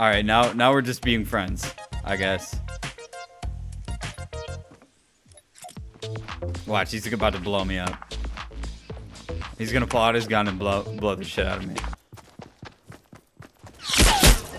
All right, now now we're just being friends, I guess. Watch, he's about to blow me up. He's gonna pull out his gun and blow blow the shit out of me.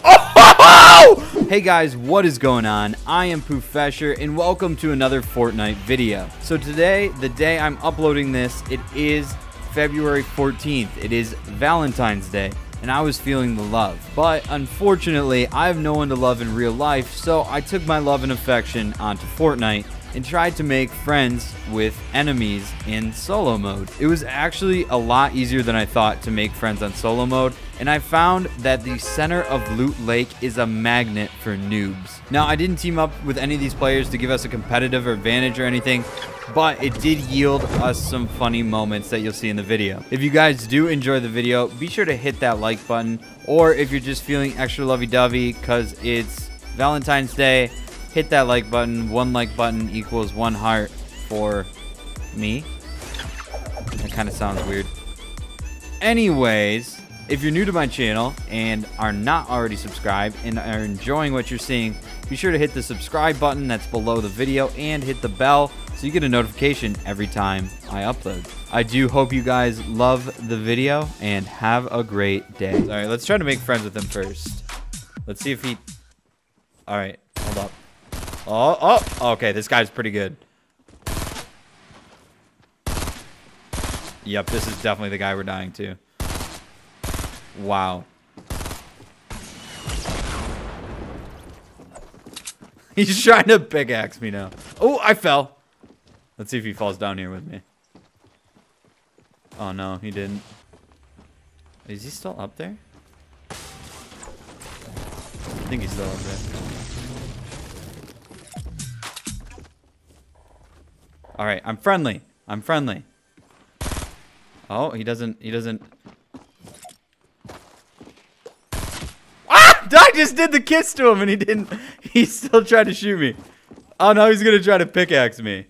Oh! Hey guys, what is going on? I am Poofesure and welcome to another Fortnite video. So today, the day I'm uploading this, it is February 14th. It is Valentine's Day and I was feeling the love. But unfortunately, I have no one to love in real life, so I took my love and affection onto Fortnite and tried to make friends with enemies in solo mode. It was actually a lot easier than I thought to make friends on solo mode, and I found that the center of Loot Lake is a magnet for noobs. Now, I didn't team up with any of these players to give us a competitive advantage or anything, but it did yield us some funny moments that you'll see in the video. If you guys do enjoy the video, be sure to hit that like button, or if you're just feeling extra lovey-dovey because it's Valentine's Day, hit that like button. One like button equals one heart for me. That kind of sounds weird. Anyways, if you're new to my channel and are not already subscribed and are enjoying what you're seeing, be sure to hit the subscribe button that's below the video and hit the bell so you get a notification every time I upload. I do hope you guys love the video and have a great day. All right, let's try to make friends with him first. Let's see if he... All right, hold up. Oh, oh, okay, this guy's pretty good. Yep, this is definitely the guy we're dying to. Wow. He's trying to pickaxe me now. Oh, I fell. Let's see if he falls down here with me. Oh, no, he didn't. Is he still up there? I think he's still up there. All right, I'm friendly. I'm friendly. Oh, he doesn't, he doesn't. Ah! I just did the kiss to him and he didn't, he still tried to shoot me. Oh no, he's gonna try to pickaxe me.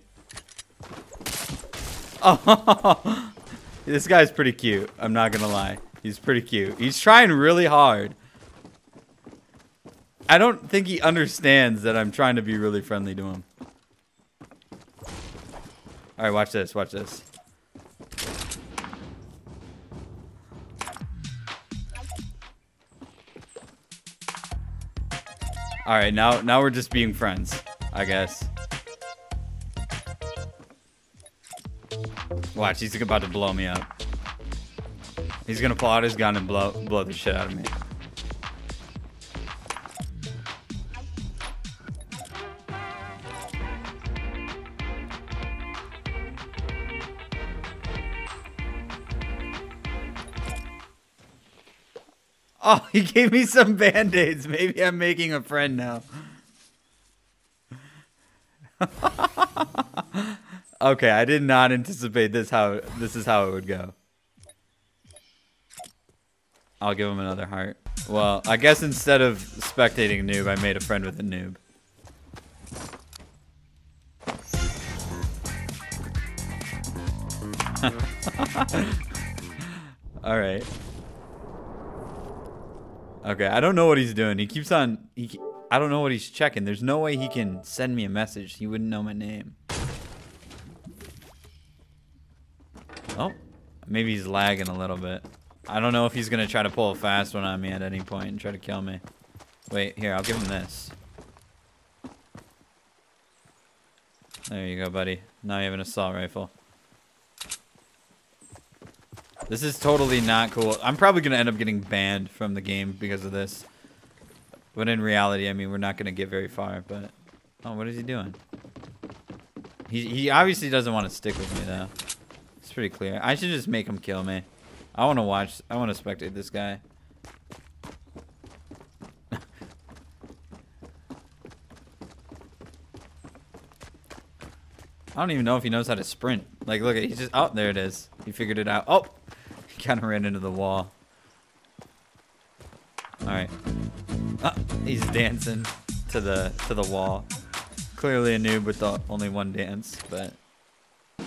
Oh, this guy's pretty cute. I'm not gonna lie. He's pretty cute. He's trying really hard. I don't think he understands that I'm trying to be really friendly to him. All right, watch this. Watch this. All right, now now we're just being friends, I guess. Watch, he's about to blow me up. He's gonna pull out his gun and blow blow the shit out of me. Oh, he gave me some band-aids. Maybe I'm making a friend now. okay, I did not anticipate this how this is how it would go. I'll give him another heart. Well, I guess instead of spectating noob, I made a friend with a noob. All right. Okay, I don't know what he's doing. He keeps on. He, I don't know what he's checking. There's no way he can send me a message. He wouldn't know my name. Oh, maybe he's lagging a little bit. I don't know if he's gonna try to pull a fast one on me at any point and try to kill me. Wait, here, I'll give him this. There you go, buddy. Now you have an assault rifle. This is totally not cool. I'm probably going to end up getting banned from the game because of this. But in reality, I mean, we're not going to get very far, but... Oh, what is he doing? He, he obviously doesn't want to stick with me, though. It's pretty clear. I should just make him kill me. I want to watch... I want to spectate this guy. I don't even know if he knows how to sprint. Like, look, at he's just... Oh, there it is. He figured it out. Oh! Kind of ran into the wall. Alright. Ah, he's dancing to the to the wall. Clearly a noob with the only one dance, but... The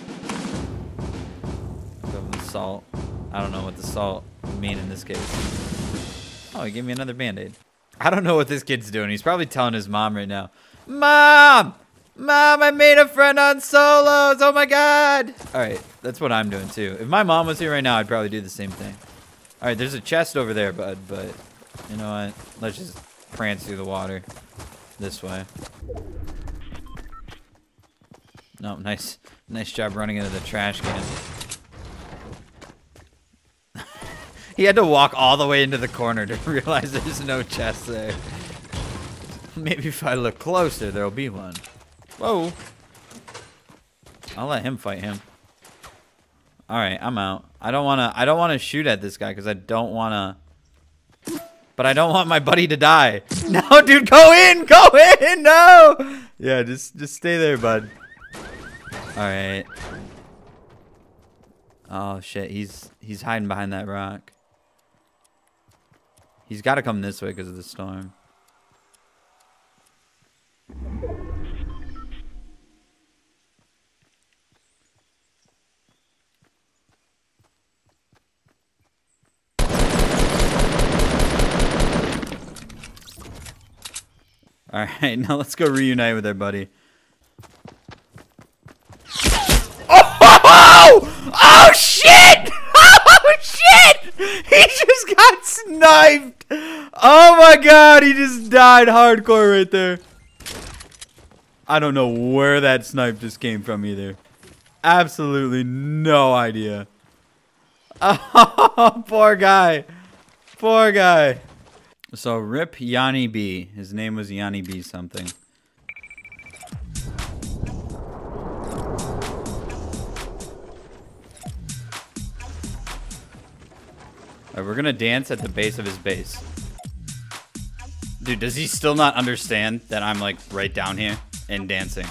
salt. I don't know what the salt mean in this case. Oh, he gave me another band-aid. I don't know what this kid's doing. He's probably telling his mom right now. Mom! Mom, I made a friend on solos. Oh my god. All right, that's what I'm doing too. If my mom was here right now, I'd probably do the same thing. All right, there's a chest over there, bud, but you know what? Let's just prance through the water this way. No, nice, nice job running into the trash can. he had to walk all the way into the corner to realize there's no chest there. Maybe if I look closer, there'll be one. Whoa. I'll let him fight him. All right, I'm out. I don't want to I don't want to shoot at this guy cuz I don't want to But I don't want my buddy to die. No, dude, go in. Go in. No. Yeah, just just stay there, bud. All right. Oh shit, he's he's hiding behind that rock. He's got to come this way because of the storm. Alright, now let's go reunite with our buddy. Oh! Oh, oh, shit! Oh, shit! He just got sniped! Oh my god, he just died hardcore right there. I don't know where that snipe just came from either. Absolutely no idea. Oh, poor guy. Poor guy. So rip Yanni B. His name was Yanni B something. Alright, we're gonna dance at the base of his base. Dude, does he still not understand that I'm like right down here and dancing?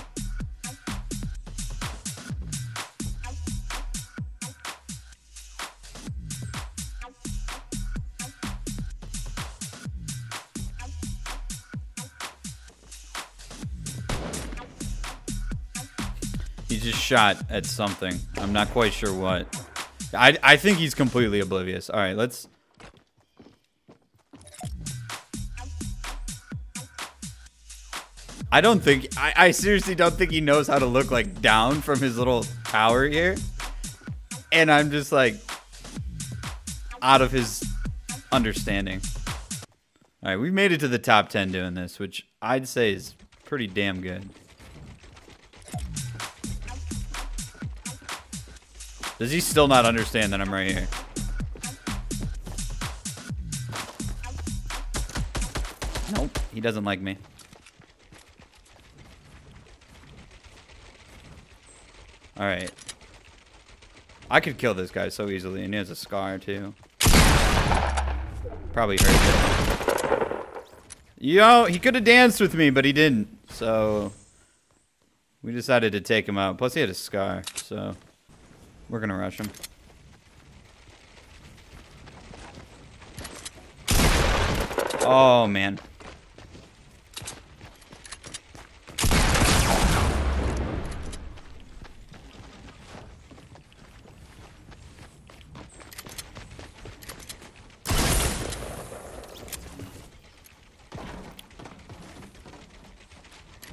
Shot at something. I'm not quite sure what. I, I think he's completely oblivious. All right, let's... I don't think... I, I seriously don't think he knows how to look, like, down from his little tower here. And I'm just, like, out of his understanding. All right, we made it to the top 10 doing this, which I'd say is pretty damn good. Does he still not understand that I'm right here? Nope, he doesn't like me. Alright. I could kill this guy so easily, and he has a scar too. Probably hurt him. Yo, he could have danced with me, but he didn't. So, we decided to take him out. Plus, he had a scar, so... We're gonna rush him. Oh, man.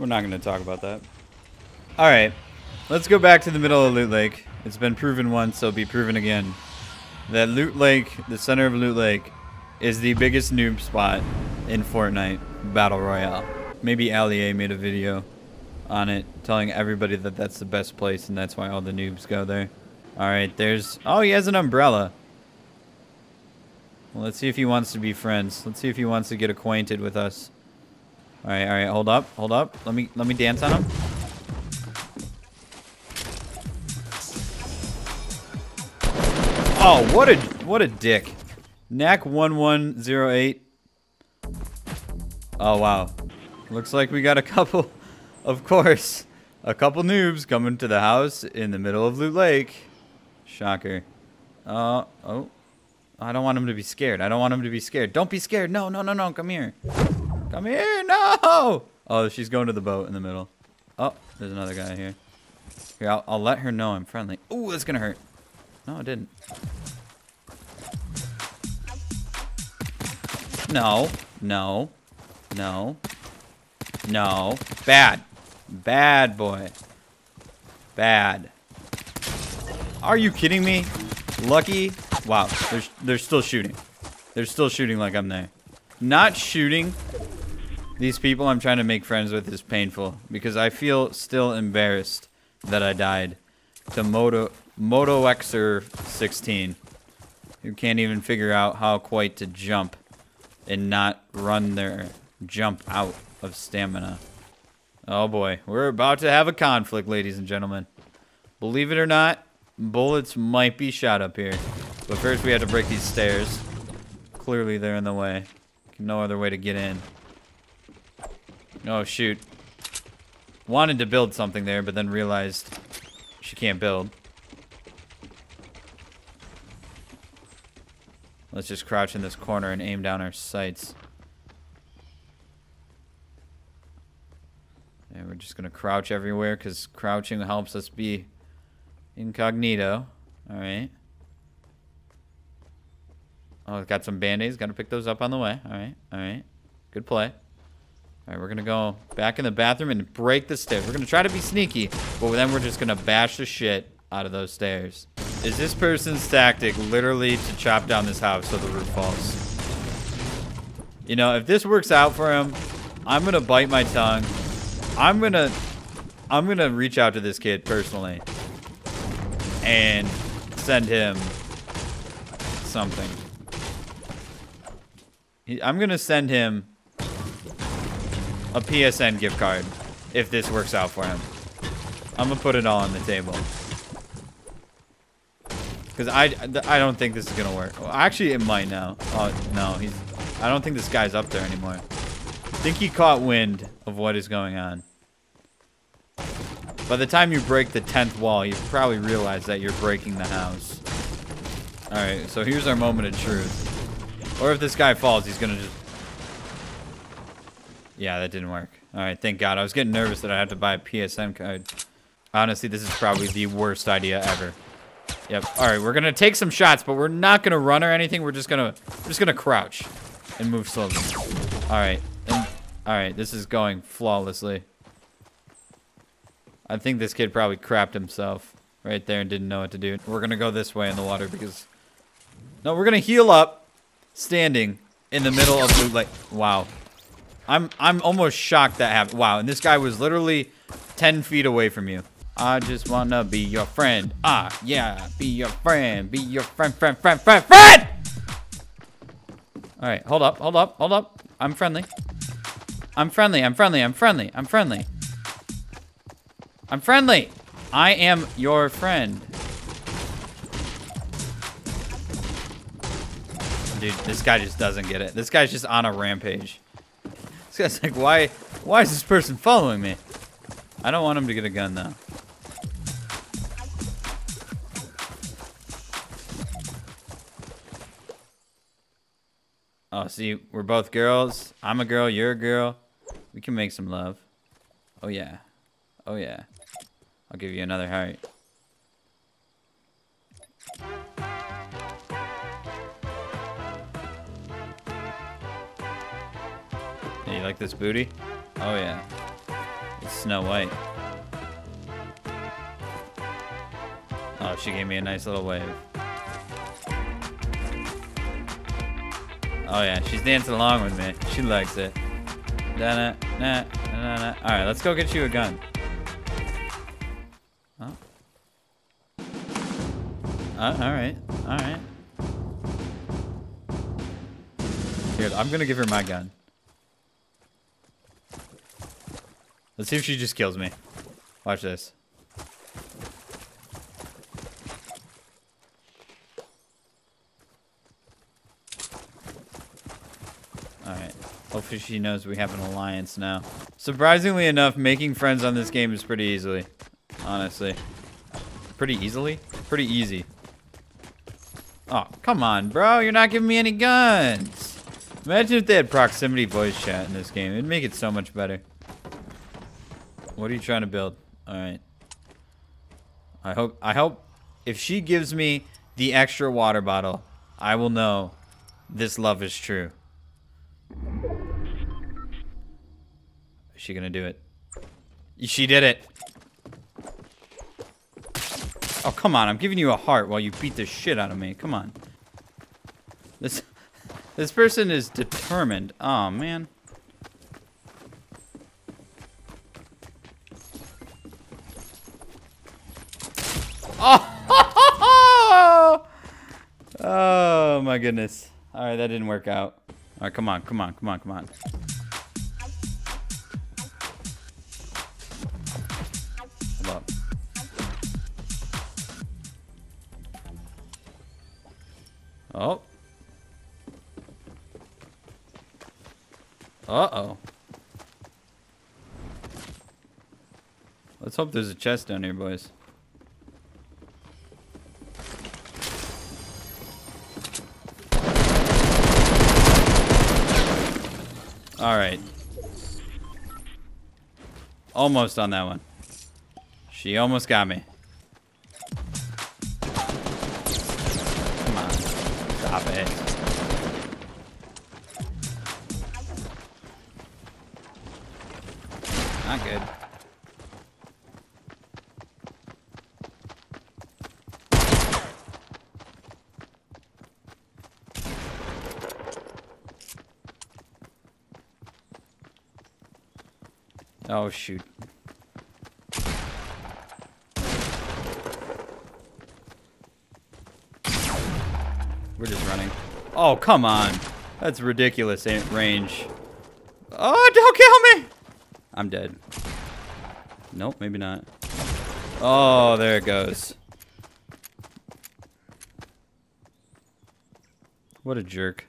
We're not going to talk about that. Alright. Let's go back to the middle of Loot Lake. It's been proven once, so be proven again. That Loot Lake, the center of Loot Lake, is the biggest noob spot in Fortnite Battle Royale. Maybe Ali made a video on it telling everybody that that's the best place and that's why all the noobs go there. Alright, there's... Oh, he has an umbrella. Well, let's see if he wants to be friends. Let's see if he wants to get acquainted with us. Alright, alright, hold up, hold up. Let me let me dance on him. Oh, what a what a dick. Knack 1108. Oh wow. Looks like we got a couple of course, a couple noobs coming to the house in the middle of Loot Lake. Shocker. Uh oh. I don't want him to be scared. I don't want him to be scared. Don't be scared. No, no, no, no. Come here. Come here. No. Oh, she's going to the boat in the middle. Oh, there's another guy here. Here, I'll, I'll let her know I'm friendly. Ooh, that's going to hurt. No, it didn't. No. No. No. No. Bad. Bad boy. Bad. Are you kidding me? Lucky. Wow. They're, they're still shooting. They're still shooting like I'm there. Not shooting these people I'm trying to make friends with is painful because I feel still embarrassed that I died to Moto Moto Xer 16 who can't even figure out how quite to jump and not run their jump out of stamina. Oh boy, we're about to have a conflict, ladies and gentlemen. Believe it or not, bullets might be shot up here. But first we have to break these stairs. Clearly they're in the way. No other way to get in. Oh, shoot. Wanted to build something there, but then realized she can't build. Let's just crouch in this corner and aim down our sights. And we're just going to crouch everywhere because crouching helps us be incognito. Alright. Oh, got some band-aids. Got to pick those up on the way. Alright, alright. Good play. Alright, we're gonna go back in the bathroom and break the stairs. We're gonna try to be sneaky, but then we're just gonna bash the shit out of those stairs. Is this person's tactic literally to chop down this house so the roof falls? You know, if this works out for him, I'm gonna bite my tongue. I'm gonna, I'm gonna reach out to this kid personally and send him something. I'm gonna send him a PSN gift card if this works out for him. I'm gonna put it all on the table. Because I, I don't think this is gonna work. Well, actually, it might now. Oh, no, he's... I don't think this guy's up there anymore. I think he caught wind of what is going on. By the time you break the 10th wall, you probably realize that you're breaking the house. Alright, so here's our moment of truth. Or if this guy falls, he's gonna just yeah, that didn't work. Alright, thank God. I was getting nervous that I had to buy a PSN card. Honestly, this is probably the worst idea ever. Yep. Alright, we're gonna take some shots, but we're not gonna run or anything. We're just gonna we're just gonna crouch and move slowly. Alright. Alright, this is going flawlessly. I think this kid probably crapped himself right there and didn't know what to do. We're gonna go this way in the water because... No, we're gonna heal up standing in the middle of the... Like, wow. I'm I'm almost shocked that happened. Wow, and this guy was literally 10 feet away from you. I just wanna be your friend. Ah, yeah, be your friend. Be your friend, friend, friend, friend, friend! Alright, hold up, hold up, hold up. I'm friendly. I'm friendly, I'm friendly, I'm friendly, I'm friendly. I'm friendly! I am your friend. Dude, this guy just doesn't get it. This guy's just on a rampage. This guy's like, why, why is this person following me? I don't want him to get a gun though. Oh, see, we're both girls. I'm a girl, you're a girl. We can make some love. Oh, yeah. Oh, yeah. I'll give you another heart. you like this booty? Oh yeah. It's Snow White. Oh, she gave me a nice little wave. Oh yeah, she's dancing along with me. She likes it. Da -na, na, na, na. All right, let's go get you a gun. Oh. Uh, all right, all right. Here, I'm gonna give her my gun. Let's see if she just kills me. Watch this. Alright. Hopefully she knows we have an alliance now. Surprisingly enough, making friends on this game is pretty easily. Honestly. Pretty easily? Pretty easy. Oh, come on, bro. You're not giving me any guns. Imagine if they had proximity voice chat in this game. It'd make it so much better. What are you trying to build? All right. I hope I hope if she gives me the extra water bottle, I will know this love is true. She gonna do it? She did it. Oh, come on. I'm giving you a heart while you beat the shit out of me. Come on. This this person is determined. Oh, man. Oh! Oh, my goodness. All right, that didn't work out. All right, come on, come on, come on, come on. Let's hope there's a chest down here, boys. All right. Almost on that one. She almost got me. Oh, shoot. We're just running. Oh, come on. That's ridiculous range. Oh, don't kill me! I'm dead. Nope, maybe not. Oh, there it goes. What a jerk.